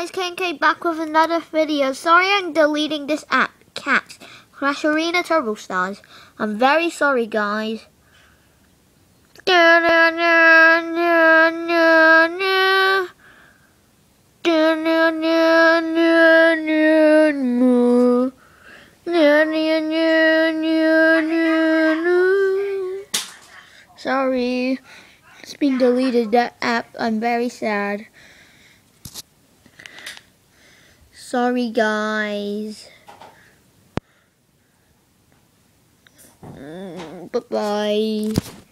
guys, KNK back with another video. Sorry I'm deleting this app, Cats, Crash Arena Turbo Stars. I'm very sorry guys. Sorry, it's been deleted that app. I'm very sad. Sorry, guys. Mm, bye bye.